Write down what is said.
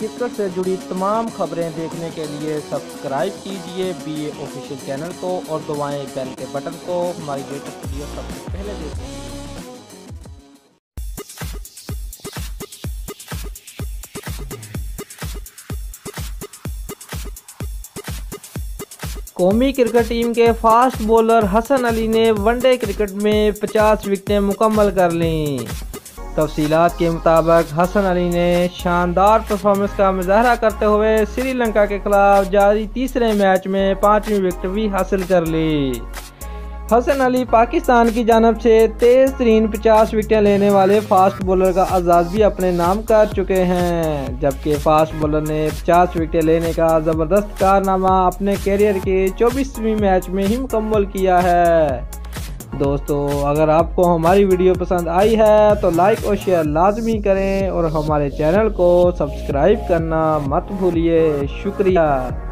Cricket سے جڑی تمام خبریں دیکھنے کے لیے سبسکرائب کیجیے، بی اے آفیشیل چینل کو اور دعائیں بیل کے بٹن کو۔ ہماری لیٹسٹ ویڈیو سب سے پہلے دیکھیں۔ قومی کرکٹ ٹیم کے فاسٹ بولر حسن علی نے ون ڈے کرکٹ میں پچاس وکٹیں مکمل کر لیں۔ تفصیلات کے مطابق حسن علی نے شاندار پرفارمنس کا مظاہرہ کرتے ہوئے سری لنکا کے خلاف جاری تیسرے میچ میں پانچویں وکٹ بھی حاصل کر لی۔ حسن علی پاکستان کی جانب سے تیز ترین پچاس وکٹیں لینے والے فاسٹ بولر کا اعزاز بھی اپنے نام کر چکے ہیں، جبکہ فاسٹ بولر نے پچاس وکٹیں لینے کا زبردست کارنامہ اپنے کیریئر کے چوبیسویں میچ میں ہی مکمل کیا ہے۔ دوستو، اگر آپ کو ہماری ویڈیو پسند آئی ہے تو لائک اور شیئر لازمی کریں اور ہمارے چینل کو سبسکرائب کرنا مت بھولیے۔ شکریہ۔